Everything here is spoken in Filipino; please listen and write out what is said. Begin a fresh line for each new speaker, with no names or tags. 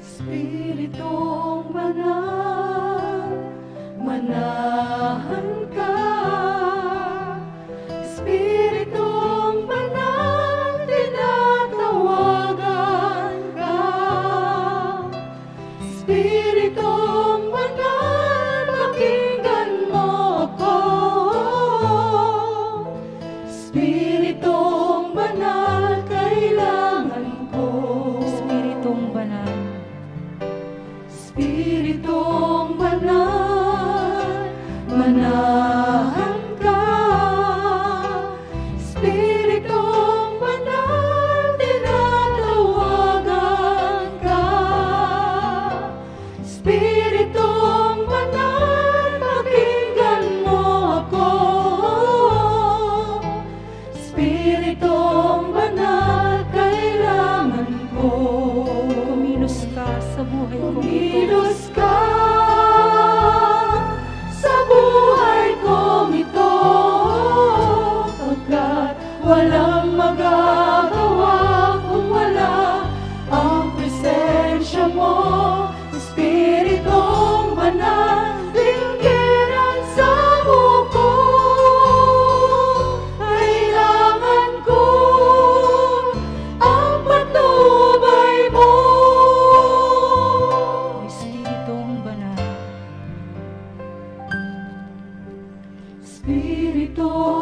Espiritong banal, manahan ka. Banal, Espiritong